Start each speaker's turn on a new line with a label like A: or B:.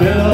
A: Yeah.